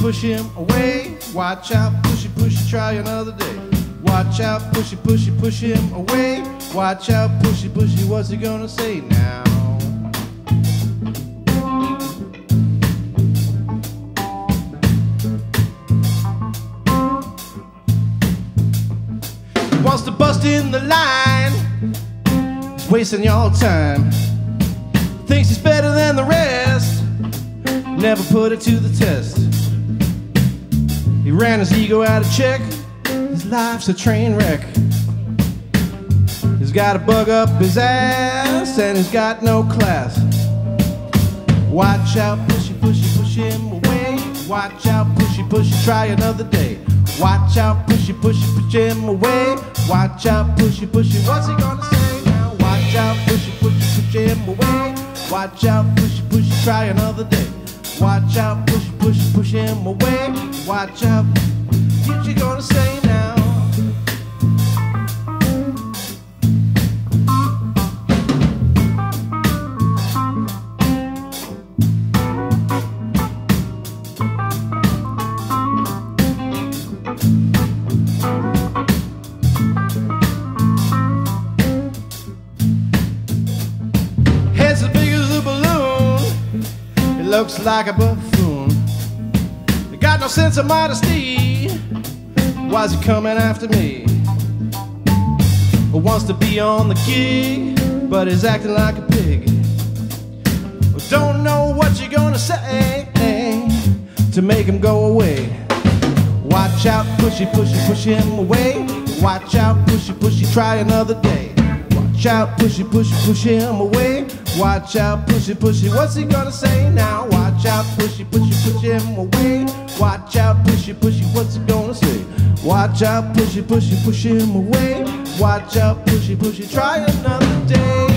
push him away. Watch out, pushy, pushy, try another day. Watch out, pushy, pushy, push him away. Watch out, pushy, pushy, what's he gonna say now? He wants to bust in the line. He's wasting your time. Thinks he's better than the rest. Never put it to the test. He ran his ego out of check. His life's a train wreck. He's got a bug up his ass and he's got no class. Watch out, pushy, pushy, push him away. Watch out, pushy, pushy, try another day. Watch out, pushy, pushy, push him away. Watch out, pushy, pushy, what's he gonna say now? Watch out, pushy, pushy, push him away. Watch out, pushy, pushy, try another day. Watch out, pushy, pushy, push him away. Watch out, what you gonna say now? Head's as big as a balloon. It looks like a buffoon. Got no sense of modesty. Why's he coming after me? Wants to be on the gig, but is acting like a pig. Don't know what you're gonna say to make him go away. Watch out, pushy, pushy, push him away. Watch out, pushy, pushy, try another day. Watch out, pushy, pushy, push him away. Watch out, pushy, pushy, what's he gonna say now? Watch out, pushy, pushy, push him away. Watch out, pushy, pushy, what's he gonna say? Watch out, pushy, pushy, push him away. Watch out, pushy, pushy, try another day.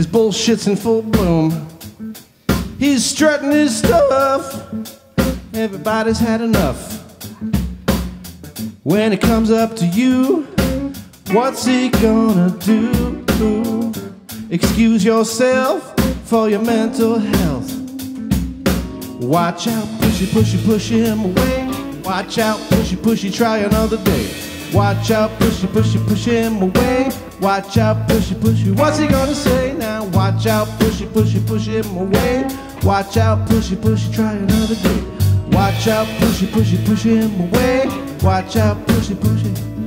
His bullshit's in full bloom. He's strutting his stuff. Everybody's had enough. When it comes up to you, what's he gonna do? Excuse yourself for your mental health. Watch out, pushy, pushy, push him away. Watch out, pushy, pushy, try another day. Watch out, pushy, pushy, push him away. Watch out, pushy, pushy, what's he gonna say now? Watch out, pushy, pushy, push him away. Watch out, pushy, pushy, try another day. Watch out, pushy, pushy, push him away. Watch out, pushy, pushy.